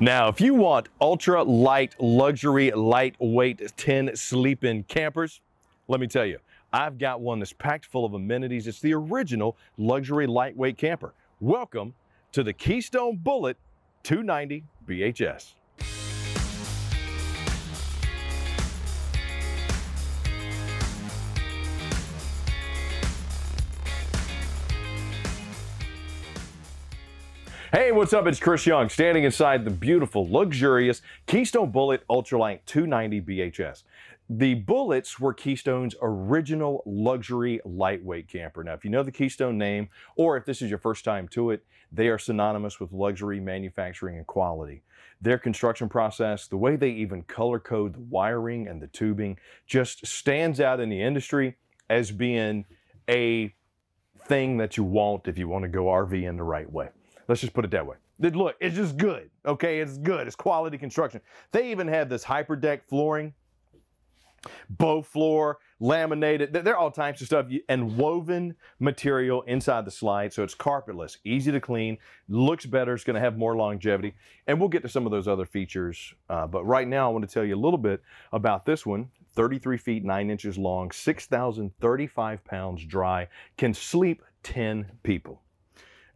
Now, if you want ultra light, luxury, lightweight 10 sleep-in campers, let me tell you, I've got one that's packed full of amenities. It's the original luxury lightweight camper. Welcome to the Keystone Bullet 290 BHS. Hey, what's up? It's Chris Young standing inside the beautiful, luxurious Keystone Bullet Ultra Lite 290 BHS. The Bullets were Keystone's original luxury lightweight camper. Now, if you know the Keystone name, or if this is your first time to it, they are synonymous with luxury manufacturing and quality. Their construction process, the way they even color code the wiring and the tubing, just stands out in the industry as being a thing that you want if you want to go RV in the right way. Let's just put it that way. Look, it's just good. Okay, it's good. It's quality construction. They even have this hyper deck flooring, bow floor, laminated. They're all types of stuff and woven material inside the slide, so it's carpetless, easy to clean, looks better. It's going to have more longevity, and we'll get to some of those other features. Uh, but right now, I want to tell you a little bit about this one. 33 feet 9 inches long, 6,035 pounds dry, can sleep 10 people.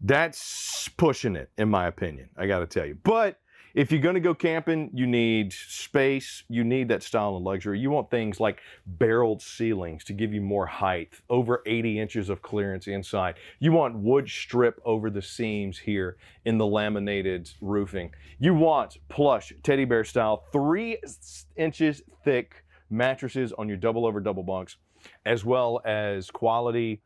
That's pushing it, in my opinion. I got to tell you. But if you're going to go camping, you need space. You need that style and luxury. You want things like barreled ceilings to give you more height, over 80 inches of clearance inside. You want wood strip over the seams here in the laminated roofing. You want plush teddy bear style, three inches thick mattresses on your double over double bunks, as well as quality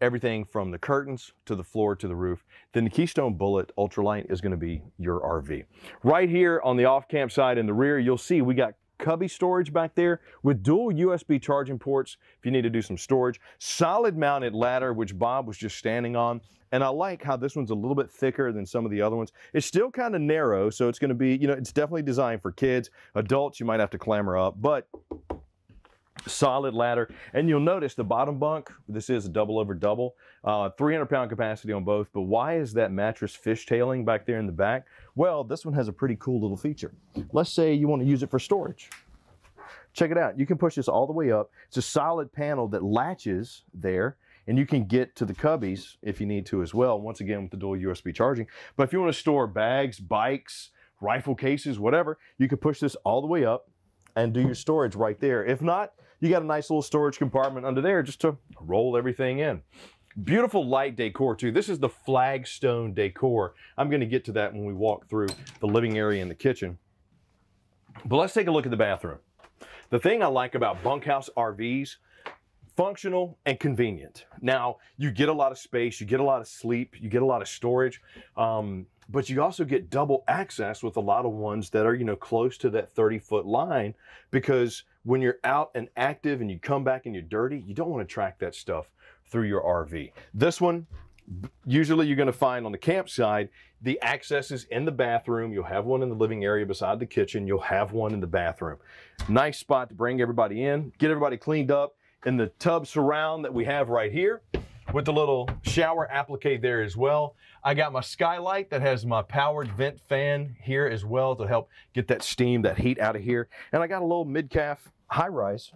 everything from the curtains to the floor to the roof, then the Keystone Bullet Ultra Lite is going to be your RV. Right here on the off-camp side in the rear, you'll see we got cubby storage back there with dual USB charging ports if you need to do some storage. Solid mounted ladder, which Bob was just standing on. And I like how this one's a little bit thicker than some of the other ones. It's still kind of narrow, so it's going to be, you know, it's definitely designed for kids. Adults, you might have to clamber up, but solid ladder. And you'll notice the bottom bunk, this is a double over double, uh, 300 pound capacity on both. But why is that mattress fishtailing back there in the back? Well, this one has a pretty cool little feature. Let's say you want to use it for storage. Check it out. You can push this all the way up. It's a solid panel that latches there and you can get to the cubbies if you need to as well, once again with the dual USB charging. But if you want to store bags, bikes, rifle cases, whatever, you can push this all the way up and do your storage right there. If not, you got a nice little storage compartment under there just to roll everything in. Beautiful light decor too. This is the flagstone decor. I'm gonna get to that when we walk through the living area and the kitchen. But let's take a look at the bathroom. The thing I like about bunkhouse RVs, functional and convenient. Now, you get a lot of space, you get a lot of sleep, you get a lot of storage. Um, but you also get double access with a lot of ones that are, you know, close to that 30 foot line because when you're out and active and you come back and you're dirty, you don't want to track that stuff through your RV. This one, usually you're going to find on the campsite, the access is in the bathroom. You'll have one in the living area beside the kitchen. You'll have one in the bathroom. Nice spot to bring everybody in, get everybody cleaned up. In the tub surround that we have right here, with the little shower applique there as well. I got my skylight that has my powered vent fan here as well to help get that steam, that heat out of here. And I got a little mid-calf high rise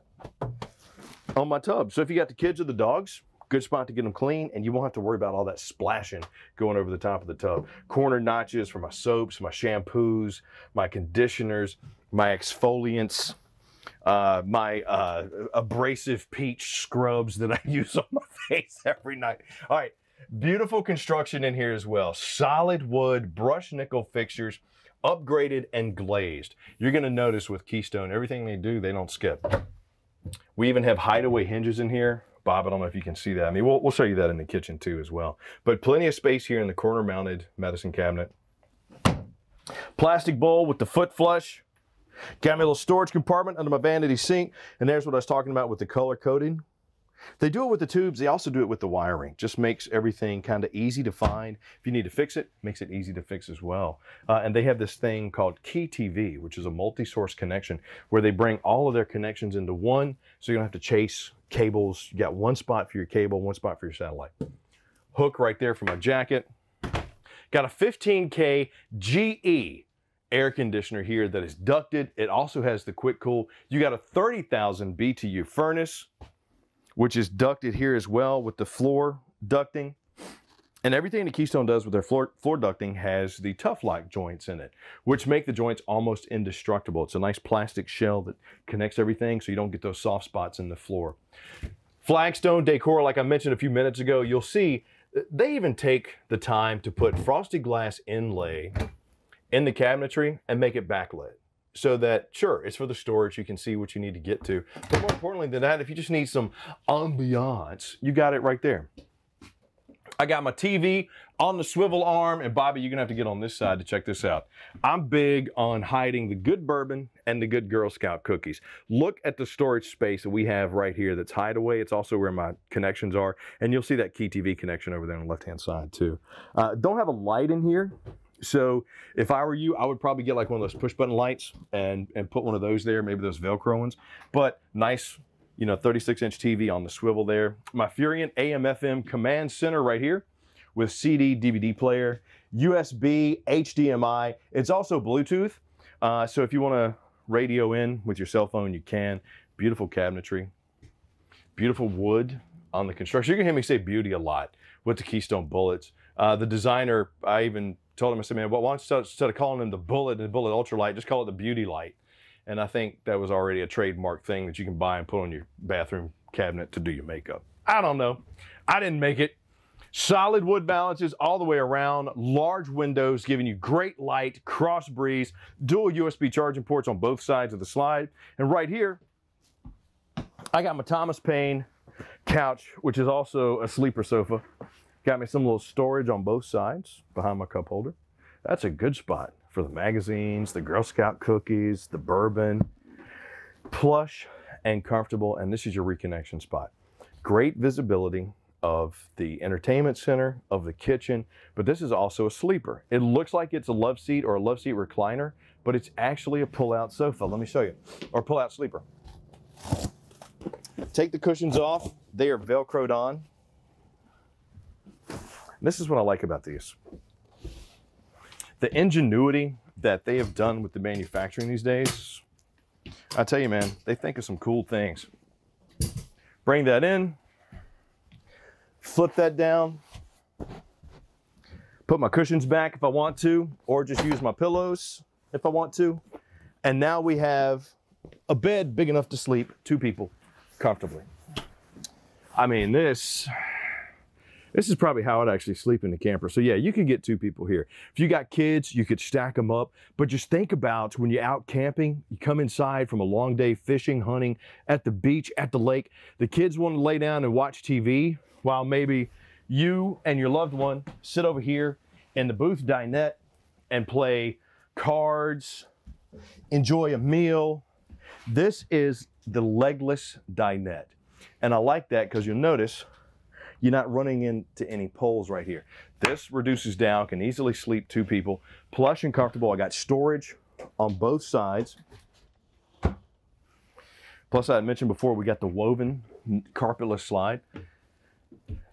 on my tub. So if you got the kids or the dogs, good spot to get them clean and you won't have to worry about all that splashing going over the top of the tub. Corner notches for my soaps, my shampoos, my conditioners, my exfoliants, uh, my uh, abrasive peach scrubs that I use on my face every night. All right, beautiful construction in here as well. Solid wood, brushed nickel fixtures, upgraded and glazed. You're gonna notice with Keystone, everything they do, they don't skip. We even have hideaway hinges in here. Bob, I don't know if you can see that. I mean, we'll, we'll show you that in the kitchen too as well. But plenty of space here in the corner mounted medicine cabinet. Plastic bowl with the foot flush. Got me a little storage compartment under my vanity sink. And there's what I was talking about with the color coding. They do it with the tubes. They also do it with the wiring. Just makes everything kind of easy to find. If you need to fix it, makes it easy to fix as well. Uh, and they have this thing called Key TV, which is a multi-source connection where they bring all of their connections into one, so you don't have to chase cables. You got one spot for your cable, one spot for your satellite. Hook right there for my jacket. Got a 15K GE air conditioner here that is ducted. It also has the quick cool. You got a 30,000 BTU furnace, which is ducted here as well with the floor ducting. And everything that Keystone does with their floor, floor ducting has the Tuf-Lok joints in it, which make the joints almost indestructible. It's a nice plastic shell that connects everything so you don't get those soft spots in the floor. Flagstone decor, like I mentioned a few minutes ago, you'll see they even take the time to put frosted glass inlay in the cabinetry and make it backlit so that sure it's for the storage you can see what you need to get to but more importantly than that if you just need some ambiance you got it right there I got my TV on the swivel arm, and Bobby, you're gonna have to get on this side to check this out. I'm big on hiding the good bourbon and the good Girl Scout cookies. Look at the storage space that we have right here that's hideaway. It's also where my connections are, and you'll see that Key TV connection over there on the left-hand side too. Uh, don't have a light in here, so if I were you, I would probably get like one of those push button lights and, and put one of those there, maybe those Velcro ones. But nice you know, 36 inch TV on the swivel there. My Furrion AM FM command center right here with CD, DVD player, USB, HDMI. It's also Bluetooth. Uh, so if you want to radio in with your cell phone, you can. Beautiful cabinetry, beautiful wood on the construction. You can hear me say beauty a lot with the Keystone Bullets. Uh, the designer, I even told him, I said, man, well, why don't you, start, instead of calling them the Bullet and the Bullet Ultra Lite, just call it the Beauty Light. And I think that was already a trademark thing that you can buy and put on your bathroom cabinet to do your makeup. I don't know. I didn't make it. Solid wood balances all the way around, large windows giving you great light, cross breeze, dual USB charging ports on both sides of the slide. And right here, I got my Thomas Payne couch, which is also a sleeper sofa. Got me some little storage on both sides behind my cup holder. That's a good spot for the magazines, the Girl Scout cookies, the bourbon. Plush and comfortable, and this is your reconnection spot. Great visibility of the entertainment center, of the kitchen, but this is also a sleeper. It looks like it's a love seat or a love seat recliner, but it's actually a pull-out sofa. Let me show you, or pull-out sleeper. Take the cushions off. They are Velcroed on. This is what I like about these the ingenuity that they have done with the manufacturing these days, I tell you, man, they think of some cool things. Bring that in, flip that down, put my cushions back if I want to, or just use my pillows if I want to. And now we have a bed big enough to sleep two people comfortably. I mean, this this is probably how I'd actually sleep in the camper. So yeah, you could get two people here. If you got kids, you could stack them up. But just think about when you're out camping, you come inside from a long day fishing, hunting, at the beach, at the lake. The kids want to lay down and watch TV while maybe you and your loved one sit over here in the booth dinette and play cards, enjoy a meal. This is the legless dinette. And I like that because you'll notice you're not running into any poles right here. This reduces down, can easily sleep two people. Plush and comfortable. I got storage on both sides. Plus, I had mentioned before, we got the woven carpetless slide.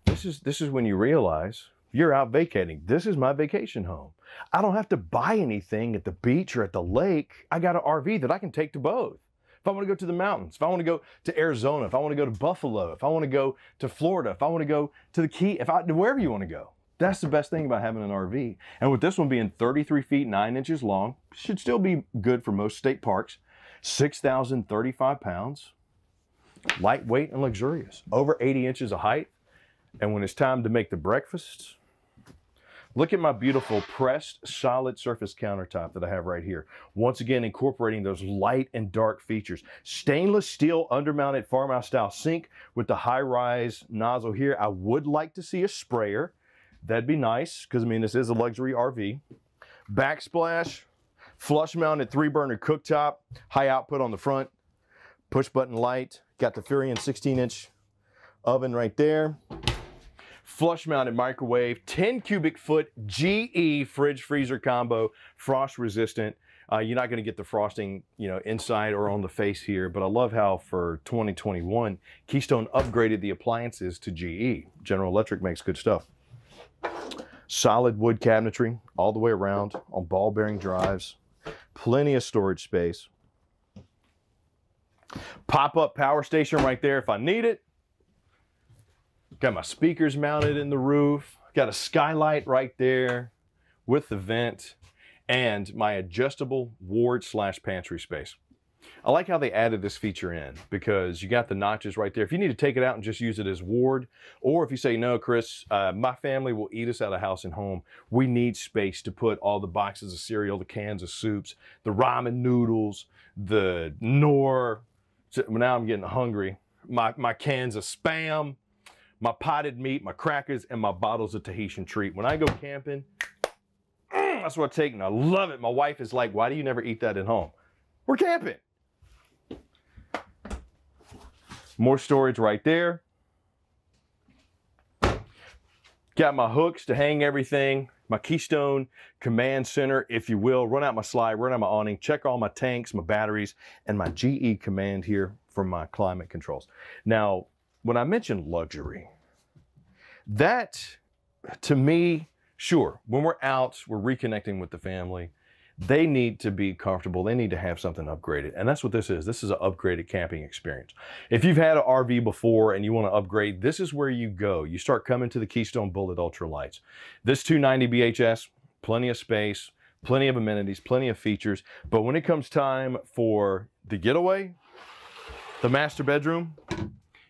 This is, this is when you realize you're out vacating. This is my vacation home. I don't have to buy anything at the beach or at the lake. I got an RV that I can take to both if I want to go to the mountains, if I want to go to Arizona, if I want to go to Buffalo, if I want to go to Florida, if I want to go to the Key, if I wherever you want to go. That's the best thing about having an RV. And with this one being 33 feet 9 inches long, should still be good for most state parks. 6,035 pounds, lightweight and luxurious, over 80 inches of height. And when it's time to make the breakfast, Look at my beautiful pressed solid surface countertop that I have right here. Once again, incorporating those light and dark features. Stainless steel undermounted farmhouse style sink with the high rise nozzle here. I would like to see a sprayer. That'd be nice because I mean, this is a luxury RV. Backsplash, flush mounted three burner cooktop, high output on the front, push button light. Got the Furrion 16 inch oven right there flush mounted microwave, 10 cubic foot GE fridge freezer combo, frost resistant. Uh, you're not going to get the frosting, you know, inside or on the face here, but I love how for 2021, Keystone upgraded the appliances to GE. General Electric makes good stuff. Solid wood cabinetry all the way around on ball bearing drives. plenty of storage space. Pop-up power station right there if I need it. Got my speakers mounted in the roof. Got a skylight right there with the vent and my adjustable ward slash pantry space. I like how they added this feature in because you got the notches right there. If you need to take it out and just use it as ward, or if you say, no, Chris, uh, my family will eat us out of house and home, we need space to put all the boxes of cereal, the cans of soups, the ramen noodles, the Nor. Now I'm getting hungry. My, my cans of Spam, my potted meat, my crackers, and my bottles of Tahitian treat. When I go camping, mm, that's what I take, and I love it. My wife is like, why do you never eat that at home? We're camping. More storage right there. Got my hooks to hang everything, my Keystone command center, if you will. Run out my slide, run out my awning, check all my tanks, my batteries, and my GE command here for my climate controls. Now, when I mentioned luxury, that to me, sure, when we're out, we're reconnecting with the family they need to be comfortable. They need to have something upgraded. And that's what this is. This is an upgraded camping experience. If you've had an RV before and you want to upgrade, this is where you go. You start coming to the Keystone Bullet Ultra Lites. This 290 BHS, plenty of space, plenty of amenities, plenty of features. But when it comes time for the getaway, the master bedroom,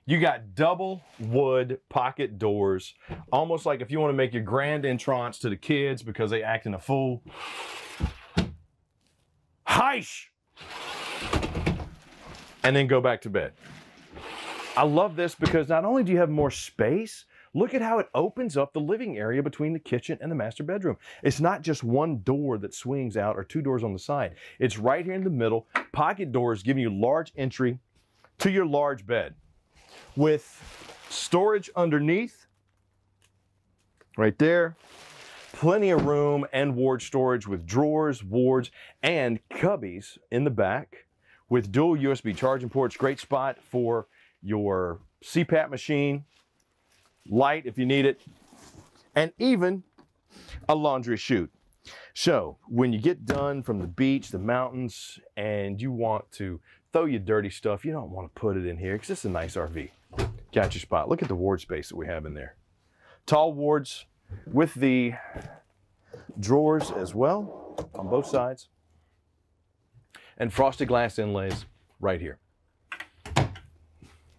you got double wood pocket doors, almost like if you want to make your grand entrance to the kids because they acting a fool. Heish! And then go back to bed. I love this because not only do you have more space, look at how it opens up the living area between the kitchen and the master bedroom. It's not just one door that swings out or two doors on the side. It's right here in the middle. Pocket doors giving you large entry to your large bed with storage underneath right there plenty of room and ward storage with drawers, wards, and cubbies in the back with dual USB charging ports. Great spot for your CPAP machine, light if you need it, and even a laundry chute. So when you get done from the beach, the mountains, and you want to throw your dirty stuff, you don't want to put it in here because it's a nice RV. Got your spot. Look at the ward space that we have in there. Tall wards, with the drawers as well on both sides and frosted glass inlays right here.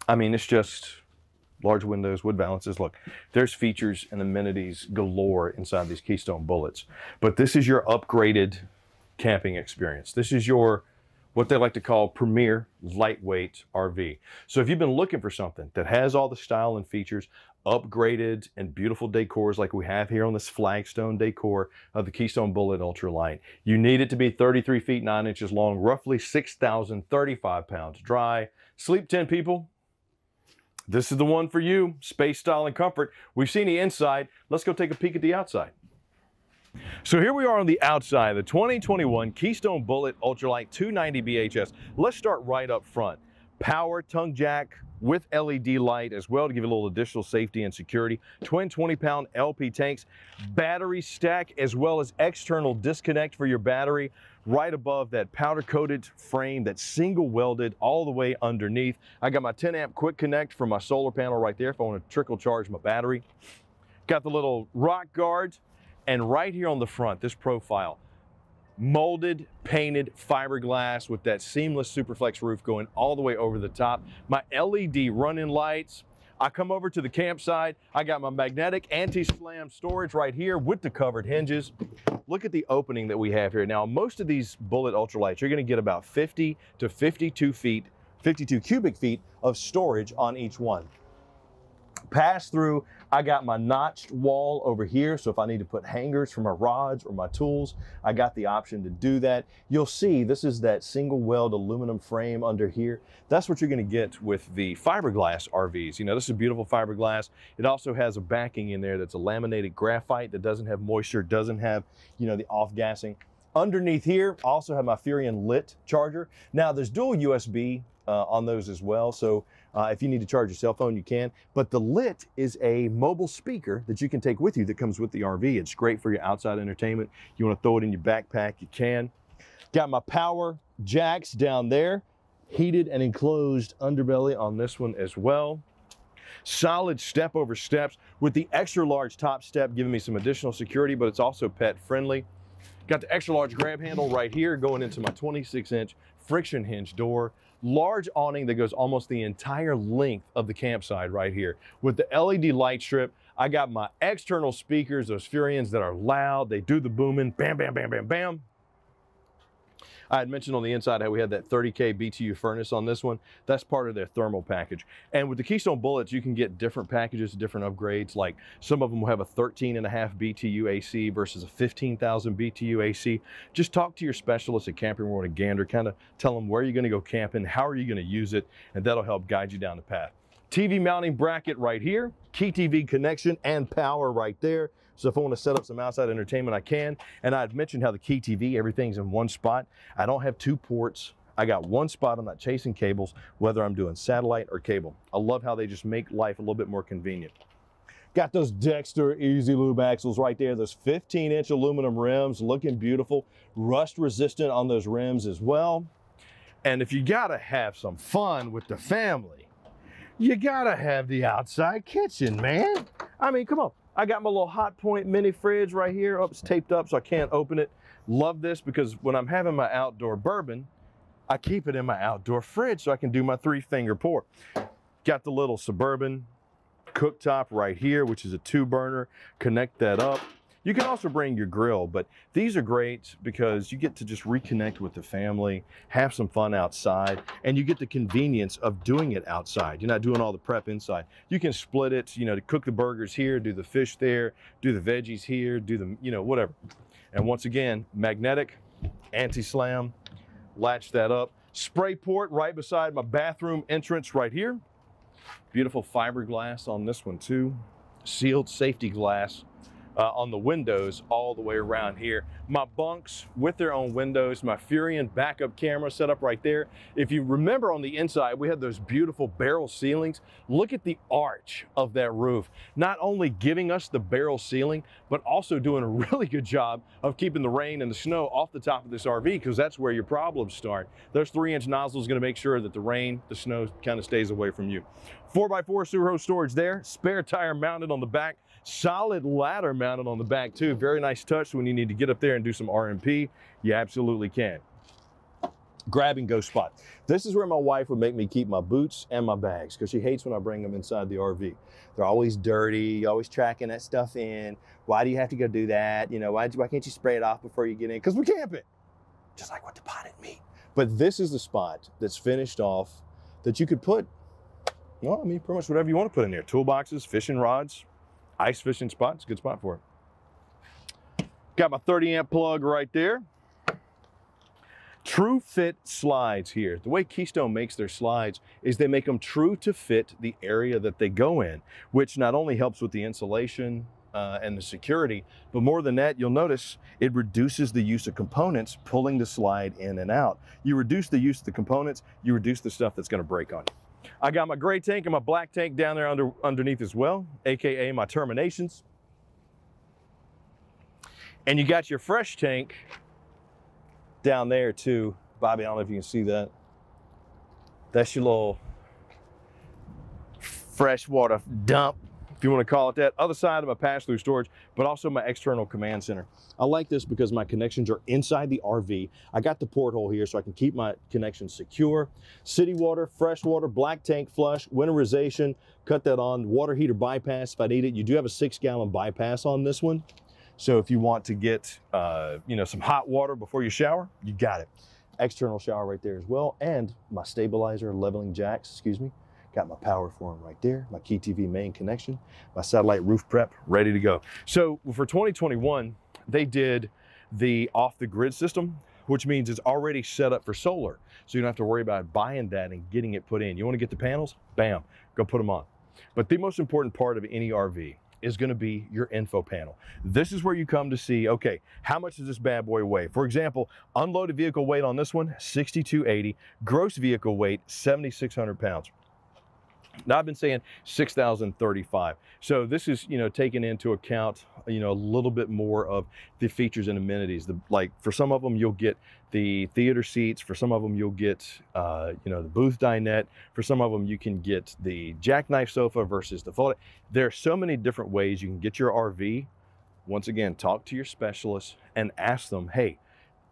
I mean, it's just large windows, wood balances. Look, there's features and amenities galore inside these Keystone Bullets. But this is your upgraded camping experience. This is your what they like to call premier lightweight RV. So if you've been looking for something that has all the style and features, upgraded and beautiful decors like we have here on this flagstone decor of the Keystone Bullet Ultra Lite, you need it to be 33 feet 9 inches long, roughly 6,035 pounds dry. Sleep 10 people, this is the one for you. Space, style, and comfort. We've seen the inside. Let's go take a peek at the outside. So here we are on the outside, the 2021 Keystone Bullet Ultra Lite 290 BHS. Let's start right up front. Power tongue jack with LED light as well to give you a little additional safety and security. Twin 20 pound LP tanks, battery stack as well as external disconnect for your battery right above that powder coated frame that's single welded all the way underneath. I got my 10 amp quick connect for my solar panel right there if I want to trickle charge my battery. Got the little rock guards and right here on the front, this profile, molded, painted fiberglass with that seamless Superflex roof going all the way over the top. My LED running lights. I come over to the campsite. I got my magnetic anti-slam storage right here with the covered hinges. Look at the opening that we have here. Now, most of these Bullet Ultra Lites, you're gonna get about 50 to 52 feet, 52 cubic feet of storage on each one pass through. I got my notched wall over here, so if I need to put hangers for my rods or my tools, I got the option to do that. You'll see this is that single weld aluminum frame under here. That's what you're gonna get with the fiberglass RVs. You know, this is beautiful fiberglass. It also has a backing in there that's a laminated graphite that doesn't have moisture, doesn't have, you know, the off-gassing. Underneath here, I also have my Furrion lit charger. Now there's dual USB uh, on those as well. So uh, if you need to charge your cell phone, you can. But the Lit is a mobile speaker that you can take with you that comes with the RV. It's great for your outside entertainment. You want to throw it in your backpack, you can. Got my power jacks down there, heated and enclosed underbelly on this one as well. Solid step over steps with the extra large top step giving me some additional security, but it's also pet friendly. Got the extra large grab handle right here going into my 26 inch friction hinge door. Large awning that goes almost the entire length of the campsite right here. With the LED light strip, I got my external speakers, those Furrions that are loud. They do the booming, bam, bam, bam, bam, bam. I had mentioned on the inside how we had that 30K BTU furnace on this one. That's part of their thermal package. And with the Keystone Bullets, you can get different packages, different upgrades. Like some of them will have a 13 and a half BTU AC versus a 15,000 BTU AC. Just talk to your specialist at Camping World and Gander, kind of tell them where you're gonna go camping, how are you gonna use it, and that'll help guide you down the path. TV mounting bracket right here, key TV connection and power right there. So if I want to set up some outside entertainment, I can. And I had mentioned how the key TV, everything's in one spot. I don't have two ports. I got one spot. I'm not chasing cables, whether I'm doing satellite or cable. I love how they just make life a little bit more convenient. Got those Dexter Easy Lube axles right there. Those 15 inch aluminum rims looking beautiful. Rust resistant on those rims as well. And if you gotta have some fun with the family, you gotta have the outside kitchen, man. I mean, come on. I got my little Hotpoint mini fridge right here. Oh, it's taped up so I can't open it. Love this because when I'm having my outdoor bourbon, I keep it in my outdoor fridge so I can do my three finger pour. Got the little Suburban cooktop right here, which is a two burner. Connect that up. You can also bring your grill, but these are great because you get to just reconnect with the family, have some fun outside, and you get the convenience of doing it outside. You're not doing all the prep inside. You can split it, you know, to cook the burgers here, do the fish there, do the veggies here, do the, you know, whatever. And once again, magnetic, anti-slam, latch that up. Spray port right beside my bathroom entrance right here. Beautiful fiberglass on this one too. Sealed safety glass uh, on the windows all the way around here. My bunks with their own windows, my Furrion backup camera set up right there. If you remember on the inside, we had those beautiful barrel ceilings. Look at the arch of that roof. Not only giving us the barrel ceiling, but also doing a really good job of keeping the rain and the snow off the top of this RV because that's where your problems start. Those three inch nozzles gonna make sure that the rain, the snow kind of stays away from you. 4x4 sewer hose storage there, spare tire mounted on the back, solid ladder mounted on the back too. Very nice touch when you need to get up there and do some RMP. You absolutely can. Grab and go spot. This is where my wife would make me keep my boots and my bags because she hates when I bring them inside the RV. They're always dirty, always tracking that stuff in. Why do you have to go do that? You know, why, why can't you spray it off before you get in? Because we're camping, just like with the potted meat. But this is the spot that's finished off that you could put well, I mean, pretty much whatever you want to put in there. Toolboxes, fishing rods, ice fishing spots, good spot for it. Got my 30 amp plug right there. True fit slides here. The way Keystone makes their slides is they make them true to fit the area that they go in, which not only helps with the insulation uh, and the security, but more than that, you'll notice it reduces the use of components pulling the slide in and out. You reduce the use of the components, you reduce the stuff that's gonna break on you. I got my gray tank and my black tank down there under, underneath as well, AKA my terminations. And you got your fresh tank down there too. Bobby, I don't know if you can see that. That's your little freshwater dump if you want to call it that. Other side of my pass-through storage, but also my external command center. I like this because my connections are inside the RV. I got the porthole here so I can keep my connections secure. City water, fresh water, black tank flush, winterization, cut that on, water heater bypass if I need it. You do have a six gallon bypass on this one. So if you want to get, uh, you know, some hot water before you shower, you got it. External shower right there as well. And my stabilizer leveling jacks, excuse me, Got my power for form right there, my Key TV main connection, my satellite roof prep ready to go. So for 2021, they did the off the grid system, which means it's already set up for solar. So you don't have to worry about buying that and getting it put in. You want to get the panels? Bam, go put them on. But the most important part of any RV is going to be your info panel. This is where you come to see, okay, how much does this bad boy weigh? For example, unloaded vehicle weight on this one, 6280, gross vehicle weight, 7,600 pounds. Now I've been saying 6,035. So this is, you know, taking into account, you know, a little bit more of the features and amenities. The, like for some of them, you'll get the theater seats. For some of them, you'll get, uh, you know, the booth dinette. For some of them, you can get the jackknife sofa versus the fold. There are so many different ways you can get your RV. Once again, talk to your specialist and ask them, hey,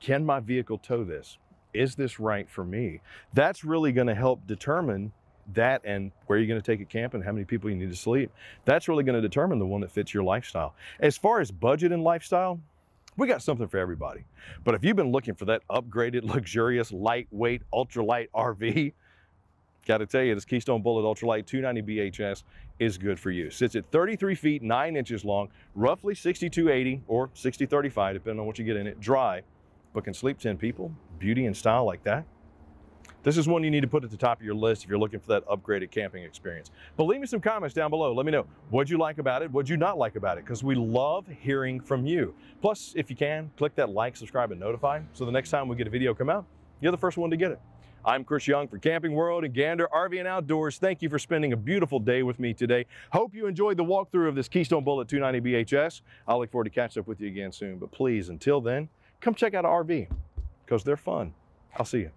can my vehicle tow this? Is this right for me? That's really going to help determine that and where you're going to take it camping, how many people you need to sleep. That's really going to determine the one that fits your lifestyle. As far as budget and lifestyle, we got something for everybody. But if you've been looking for that upgraded, luxurious, lightweight, ultralight RV, got to tell you, this Keystone Bullet Ultra Lite 290 BHS is good for you. Sits at 33 feet, 9 inches long, roughly 6280 or 6035, depending on what you get in it, dry, but can sleep 10 people. Beauty and style like that. This is one you need to put at the top of your list if you're looking for that upgraded camping experience. But leave me some comments down below. Let me know what you like about it, what you not like about it, because we love hearing from you. Plus, if you can, click that like, subscribe, and notify, so the next time we get a video come out, you're the first one to get it. I'm Chris Young for Camping World and Gander RV and Outdoors. Thank you for spending a beautiful day with me today. Hope you enjoyed the walkthrough of this Keystone Bullet 290 BHS. I look forward to catching up with you again soon. But please, until then, come check out an RV because they're fun. I'll see you.